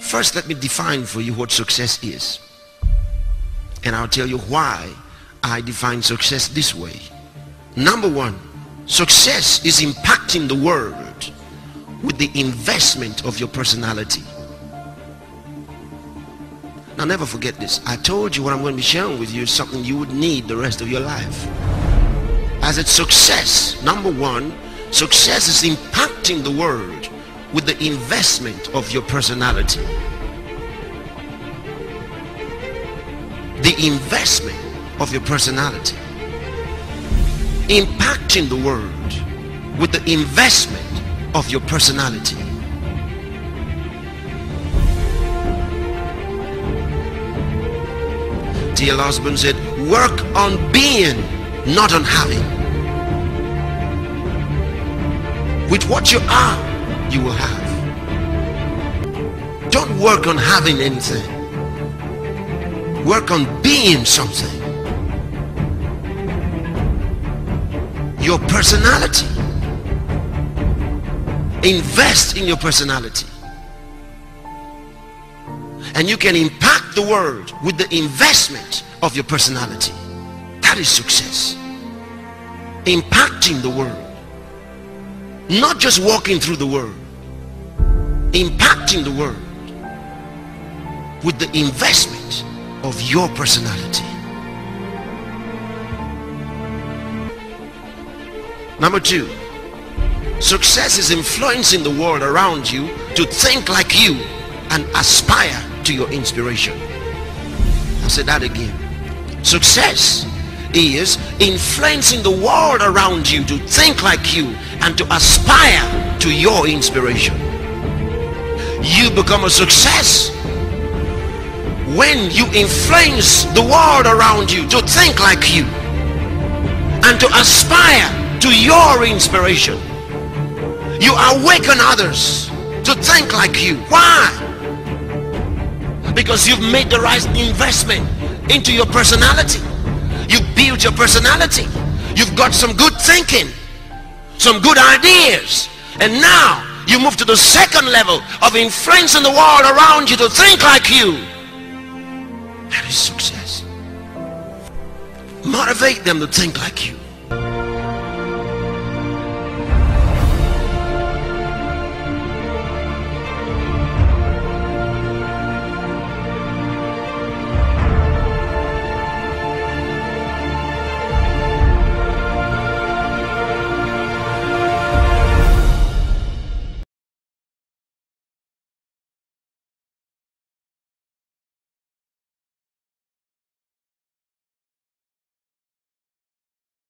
First, let me define for you what success is. And I'll tell you why I define success this way. Number one, success is impacting the world with the investment of your personality. Now never forget this. I told you what I'm going to be sharing with you is something you would need the rest of your life. As it's success, number one, success is impacting the world with the investment of your personality. The investment of your personality. Impacting the world with the investment of your personality. T.L. Osborn said, work on being, not on having. With what you are, you will have. Don't work on having anything. Work on being something. Your personality. Invest in your personality and you can impact the world with the investment of your personality that is success impacting the world not just walking through the world impacting the world with the investment of your personality number two success is influencing the world around you to think like you and aspire to your inspiration. I said that again. Success is influencing the world around you to think like you and to aspire to your inspiration. You become a success when you influence the world around you to think like you and to aspire to your inspiration. You awaken others to think like you. Why? because you've made the right investment into your personality you build your personality you've got some good thinking some good ideas and now you move to the second level of influencing the world around you to think like you. That is success. Motivate them to think like you